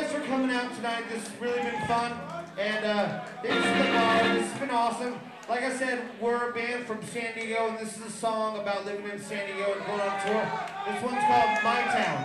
for coming out tonight. This has really been fun. And uh, been, uh, been awesome. Like I said, we're a band from San Diego, and this is a song about living in San Diego and going on tour. This one's called My Town.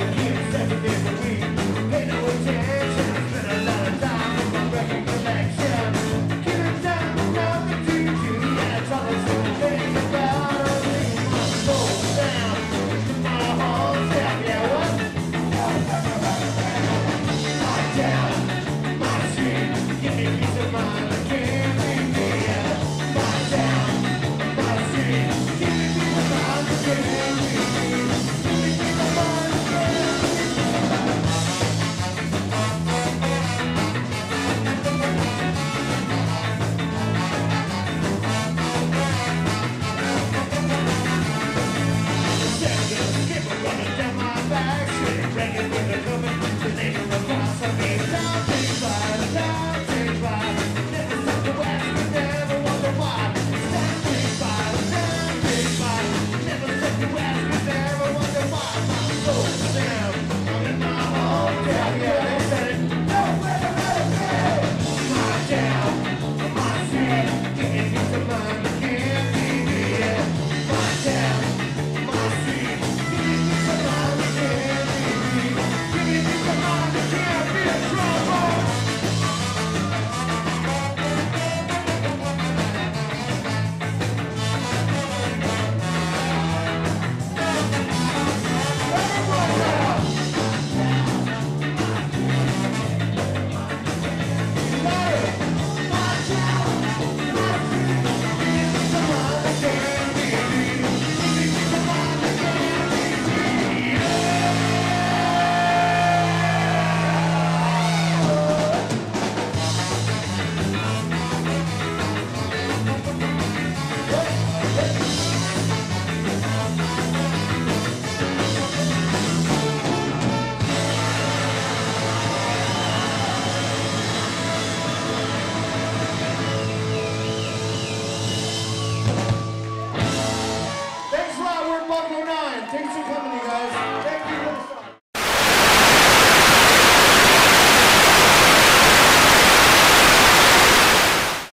Thanks a